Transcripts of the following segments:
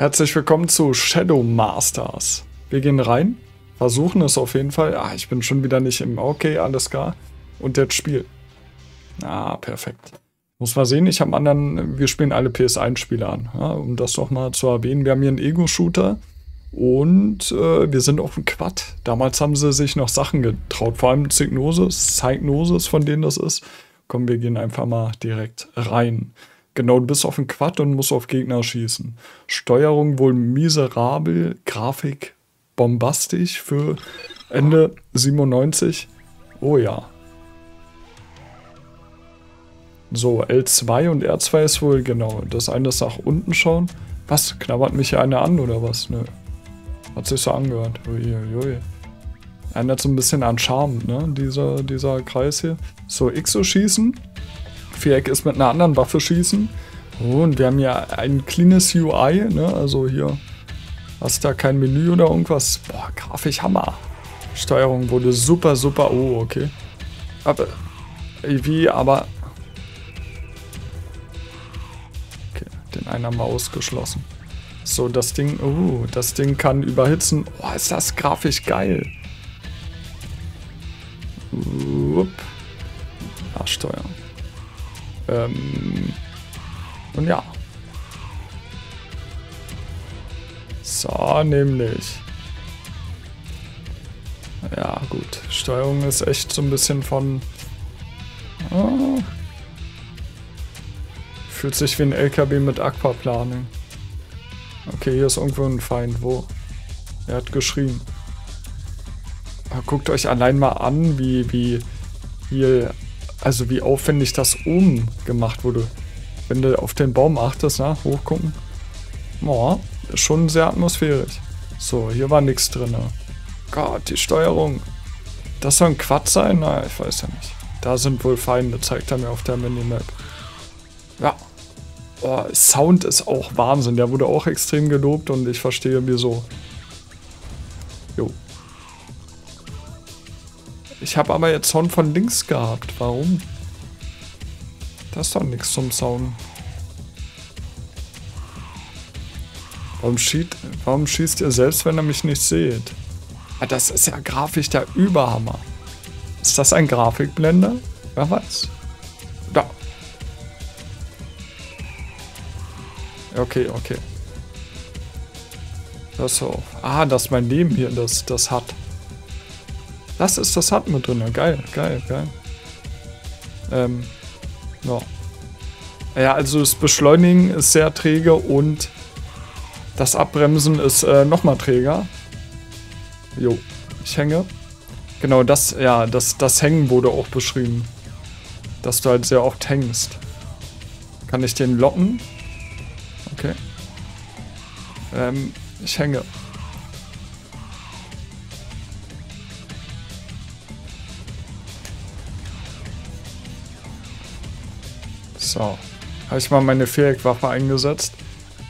Herzlich willkommen zu Shadow Masters. Wir gehen rein, versuchen es auf jeden Fall. Ah, ich bin schon wieder nicht im Okay, alles klar. Und jetzt Spiel. Ah, perfekt. Muss mal sehen, ich habe anderen, wir spielen alle PS1-Spiele an. Ja, um das doch mal zu erwähnen, wir haben hier einen Ego-Shooter und äh, wir sind auf dem Quad. Damals haben sie sich noch Sachen getraut, vor allem Zygnosis, Zeignosis, von denen das ist. Komm, wir gehen einfach mal direkt rein. Genau, du bist auf dem Quad und musst auf Gegner schießen. Steuerung wohl miserabel, Grafik bombastisch für Ende 97. Oh ja. So, L2 und R2 ist wohl genau. Das eine ist nach unten schauen. Was? Knabbert mich hier einer an oder was? Nö. Hat sich so angehört. Uiuiui. Erinnert so ein bisschen an Charme, ne? Dieser, dieser Kreis hier. So, XO schießen. Viereck ist mit einer anderen Waffe schießen. Und wir haben ja ein cleanes UI, ne? Also hier hast da kein Menü oder irgendwas. Boah, Grafik Hammer. Steuerung wurde super, super. Oh, okay. Aber, wie, aber... Okay, den einen haben wir ausgeschlossen. So, das Ding, oh, das Ding kann überhitzen. Oh, ist das grafisch geil. Ähm, und ja. So, nämlich. Ja, gut. Steuerung ist echt so ein bisschen von... Oh, fühlt sich wie ein LKW mit Aquaplaning. Okay, hier ist irgendwo ein Feind. Wo? Er hat geschrien. Guckt euch allein mal an, wie, wie hier also wie aufwendig das oben gemacht wurde. Wenn du auf den Baum achtest, na, hochgucken. Boah, schon sehr atmosphärisch. So, hier war nichts drin. Gott, die Steuerung. Das soll ein Quad sein? Na, ich weiß ja nicht. Da sind wohl Feinde, zeigt er mir auf der Minimap. Ja. Oh, Sound ist auch Wahnsinn. Der wurde auch extrem gelobt und ich verstehe wieso. Ich habe aber jetzt Sound von links gehabt. Warum? Das ist doch nichts zum Sound. Warum, schießt, warum schießt ihr selbst, wenn ihr mich nicht seht? Ah, das ist ja grafisch der Überhammer. Ist das ein Grafikblender? Wer weiß. Da. Okay, okay. Das so. Ah, dass mein Leben hier das, das hat. Das ist das hat mit drin. Geil, geil, geil. Ähm, ja. Ja, also das Beschleunigen ist sehr träge und das Abbremsen ist äh, nochmal träger. Jo, ich hänge. Genau, das, ja, das, das Hängen wurde auch beschrieben. Dass du halt sehr oft hängst. Kann ich den locken? Okay. Ähm, ich hänge. So. Habe ich mal meine Viereckwaffe eingesetzt.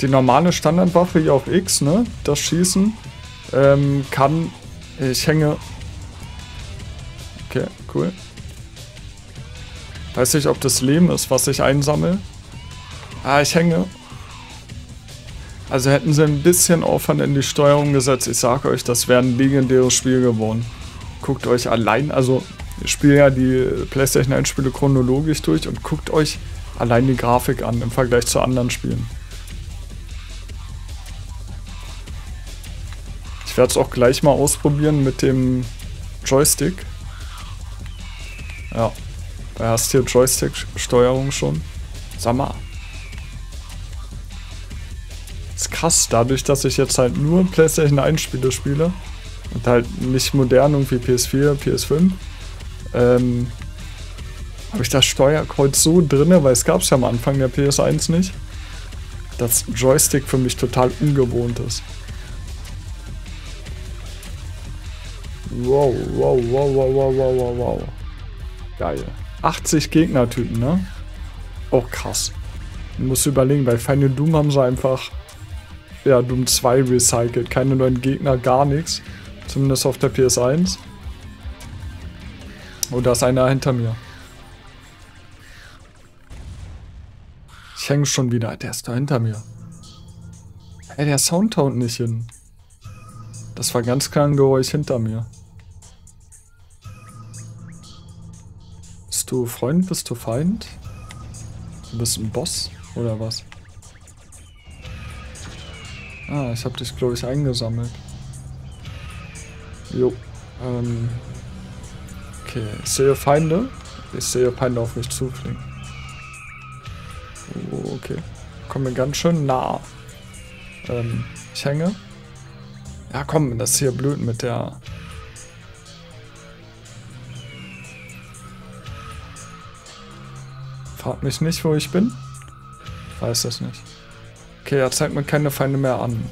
Die normale Standardwaffe hier auf X, ne? Das Schießen ähm, kann... Ich hänge... Okay, cool. Weiß nicht, ob das Leben ist, was ich einsammle. Ah, ich hänge. Also hätten sie ein bisschen Aufwand in die Steuerung gesetzt. Ich sage euch, das wäre ein legendäres Spiel geworden. Guckt euch allein, also ich spiele ja die PlayStation 1 Spiele chronologisch durch und guckt euch allein die Grafik an im Vergleich zu anderen Spielen. Ich werde es auch gleich mal ausprobieren mit dem Joystick. Ja, da hast du hier Joystick-Steuerung schon. Sag mal. ist krass, dadurch, dass ich jetzt halt nur PlayStation 1 Spiele spiele und halt nicht modern irgendwie PS4, PS5, ähm, habe ich das Steuerkreuz so drinne, weil es gab es ja am Anfang der PS1 nicht, dass Joystick für mich total ungewohnt ist. Wow, wow, wow, wow, wow, wow, wow, wow. Geil. 80 Gegnertypen, ne? Auch krass. Man muss überlegen, bei Final Doom haben sie einfach ja, Doom 2 recycelt. Keine neuen Gegner, gar nichts. Zumindest auf der PS1. Oh, da ist einer hinter mir. Hänge schon wieder. Der ist da hinter mir. Hey, der Sound haut nicht hin. Das war ganz klar ein Geräusch hinter mir. Bist du Freund, bist du Feind? Du bist ein Boss oder was? Ah, ich hab dich, glaube ich, eingesammelt. Jo. Ähm. Okay, ich sehe Feinde. Ich sehe Feinde auf mich zufliegen. Kommen wir ganz schön nah. Ähm, ich hänge. Ja, komm, das ist hier blöd mit der... Fragt mich nicht, wo ich bin. Weiß das nicht. Okay, er zeigt mir keine Feinde mehr an.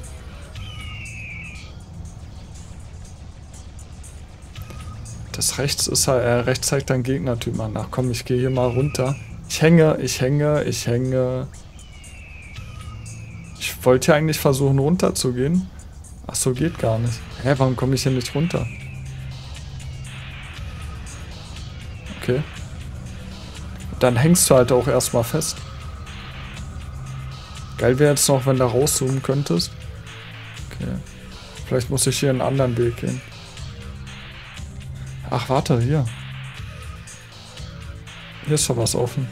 Das rechts ist halt, äh, rechts zeigt dein Gegnertyp an. Ach komm, ich gehe hier mal runter. Ich hänge, ich hänge, ich hänge. Ich wollte ja eigentlich versuchen runterzugehen. Ach so, geht gar nicht. Hä, warum komme ich hier nicht runter? Okay. Dann hängst du halt auch erstmal fest. Geil wäre jetzt noch, wenn du rauszoomen könntest. Okay. Vielleicht muss ich hier einen anderen Weg gehen. Ach, warte, hier. Hier ist doch was offen.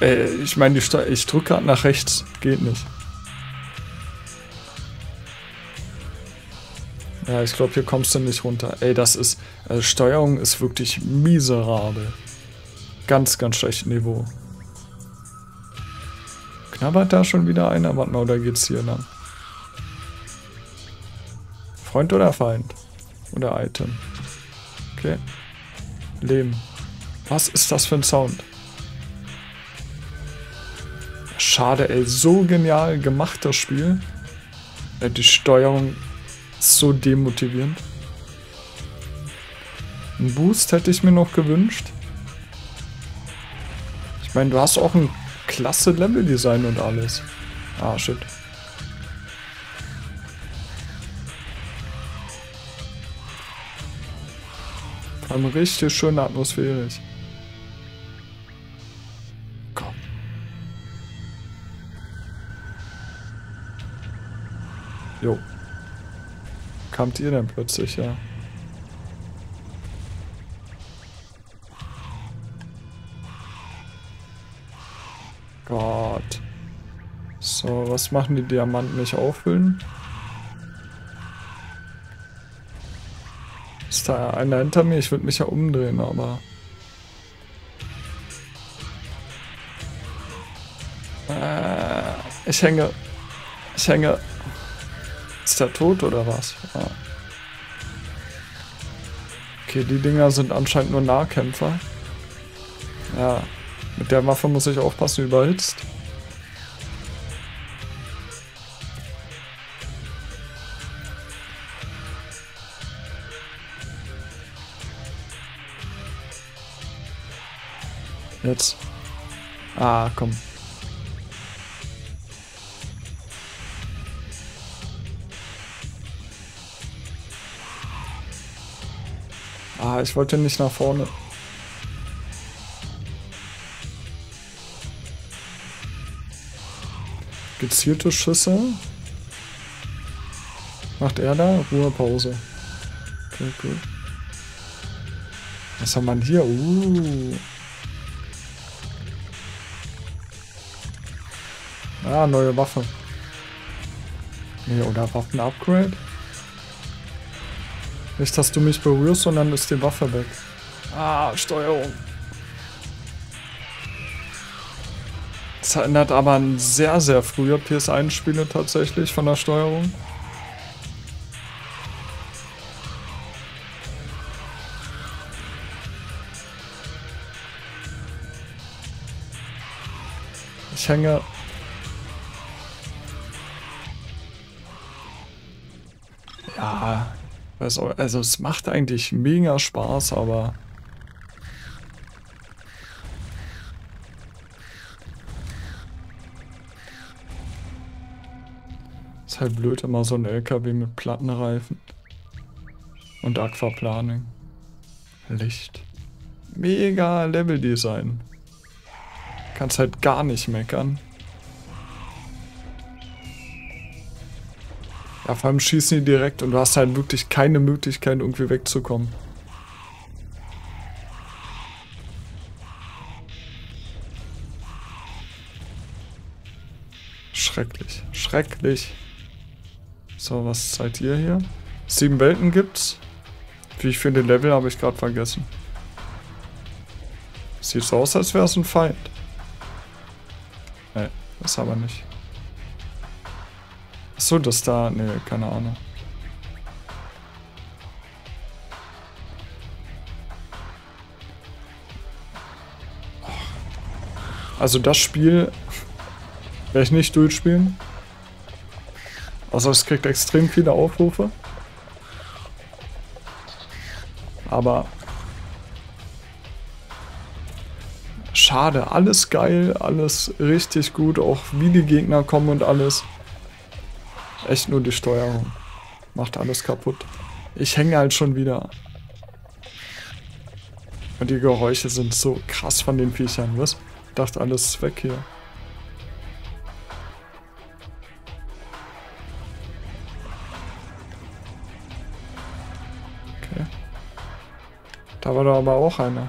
Ey, ich meine, ich drücke gerade nach rechts. Geht nicht. Ja, ich glaube, hier kommst du nicht runter. Ey, das ist... Also Steuerung ist wirklich miserabel. Ganz, ganz schlechtes Niveau. Knabbert da schon wieder einer? Warte mal, oder geht's hier lang? Freund oder Feind? Oder Item? Okay. Leben. Was ist das für ein Sound? Schade, ey. So genial gemacht, das Spiel. Äh, die Steuerung ist so demotivierend. Ein Boost hätte ich mir noch gewünscht. Ich meine, du hast auch ein klasse Leveldesign und alles. Ah, shit. Vor allem richtig schön atmosphärisch. Jo kamt ihr denn plötzlich, ja? Gott. So, was machen die Diamanten nicht auffüllen? Ist da einer hinter mir? Ich würde mich ja umdrehen, aber... Äh, ich hänge. Ich hänge. Ist der tot oder was? Ah. Okay, die Dinger sind anscheinend nur Nahkämpfer. Ja, mit der Waffe muss ich aufpassen, überhitzt. Jetzt. Ah, komm. Ich wollte nicht nach vorne. Gezielte Schüsse. Macht er da? Ruhepause. Okay, cool. Was haben wir hier? Uh. Ah, neue Waffe. Nee, oder Waffen-Upgrade? Nicht, dass du mich berührst, sondern ist die Waffe weg. Ah, Steuerung. Das erinnert aber an sehr, sehr frühe PS1-Spiele tatsächlich von der Steuerung. Ich hänge Also, also es macht eigentlich mega Spaß, aber... Ist halt blöd, immer so ein LKW mit Plattenreifen. Und Aquaplaning. Licht. Mega Leveldesign. Kannst halt gar nicht meckern. Ja, vor allem schießen die direkt und du hast halt wirklich keine Möglichkeit, irgendwie wegzukommen. Schrecklich. Schrecklich. So, was seid ihr hier? Sieben Welten gibt's. Wie ich finde, Level habe ich gerade vergessen. Sieht so aus, als wäre es ein Feind. Ne, ist aber nicht. Achso, das da. Ne, keine Ahnung. Also das Spiel werde ich nicht durchspielen. Also es kriegt extrem viele Aufrufe. Aber schade, alles geil, alles richtig gut, auch wie die Gegner kommen und alles. Echt nur die Steuerung. Macht alles kaputt. Ich hänge halt schon wieder. Und die Geräusche sind so krass von den Viechern, was? Ich dachte, alles ist weg hier. Da war doch aber auch einer.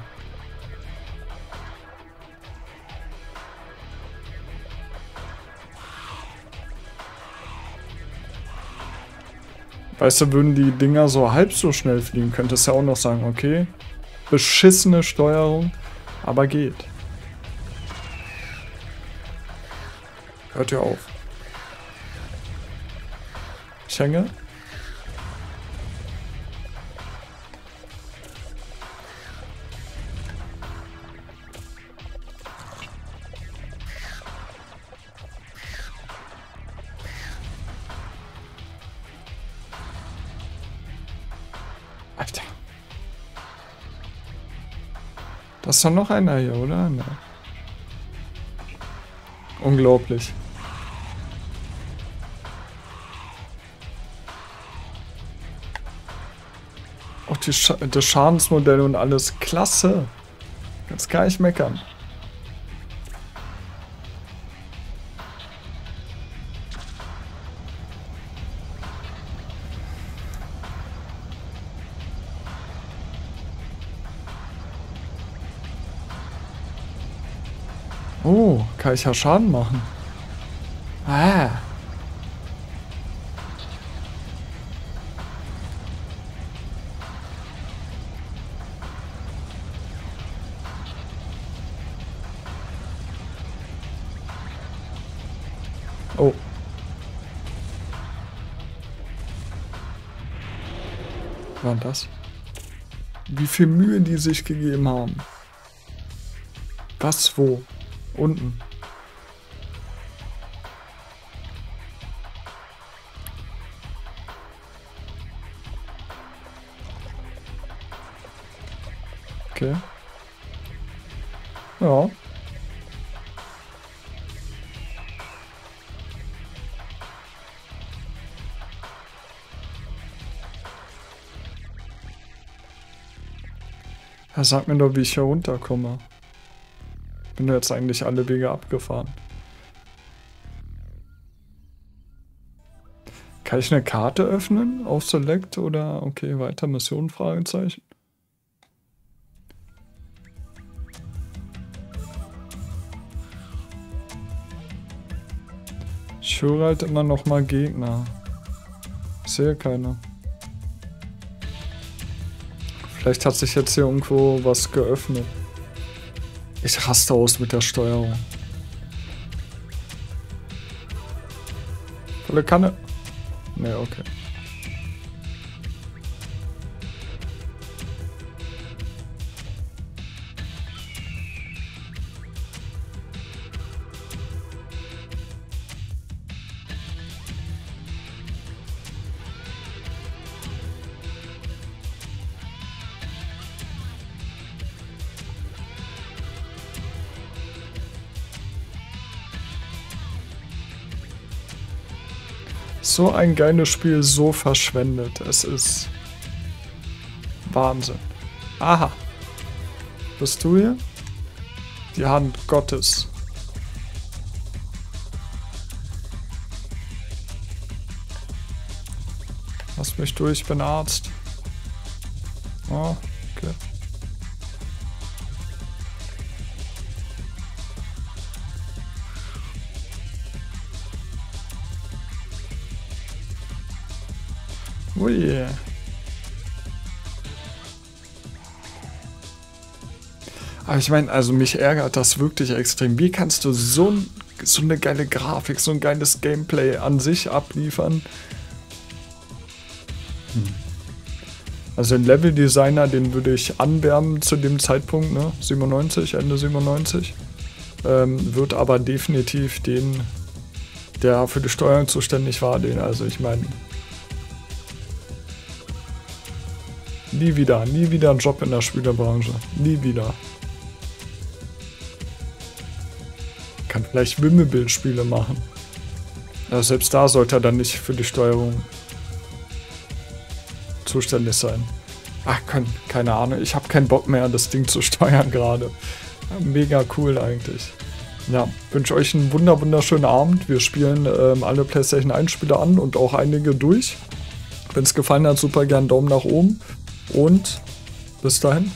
Weißt du, würden die Dinger so halb so schnell fliegen, könntest du ja auch noch sagen, okay, beschissene Steuerung, aber geht. Hört ihr auf. Ich hänge. Ist doch noch einer hier, oder? Ne. Unglaublich. Auch die Sch das Schadensmodell und alles. Klasse. Kannst gar nicht meckern. Kann ich ja Schaden machen. Ah. Oh. War das? Wie viel Mühe die sich gegeben haben. Was, wo? Unten. Okay. Ja. Er sagt mir doch, wie ich hier runterkomme bin jetzt eigentlich alle Wege abgefahren. Kann ich eine Karte öffnen auf Select oder okay, weiter Mission? Fragezeichen. Ich höre halt immer noch mal Gegner. Ich sehe keine. Vielleicht hat sich jetzt hier irgendwo was geöffnet. Ich raste aus mit der Steuerung. Volle Kanne. Ne, okay. So ein geiles Spiel, so verschwendet. Es ist Wahnsinn. Aha. Bist du hier? Die Hand Gottes. Lass mich durch, ich bin Arzt. Oh, okay. Ui. Aber ich meine, also mich ärgert das wirklich extrem. Wie kannst du so, so eine geile Grafik, so ein geiles Gameplay an sich abliefern? Hm. Also den Level-Designer, den würde ich anwärmen zu dem Zeitpunkt, ne? 97, Ende 97. Ähm, wird aber definitiv den, der für die Steuerung zuständig war, den, also ich meine, nie wieder, nie wieder ein Job in der Spielerbranche. Nie wieder. kann vielleicht Wimmelbildspiele machen. Aber selbst da sollte er dann nicht für die Steuerung zuständig sein. Ach, keine Ahnung. Ich habe keinen Bock mehr, das Ding zu steuern gerade. Mega cool eigentlich. Ja, wünsche euch einen wunder wunderschönen Abend. Wir spielen ähm, alle PlayStation 1 Spiele an und auch einige durch. Wenn es gefallen hat, super gern Daumen nach oben. Und bis dahin.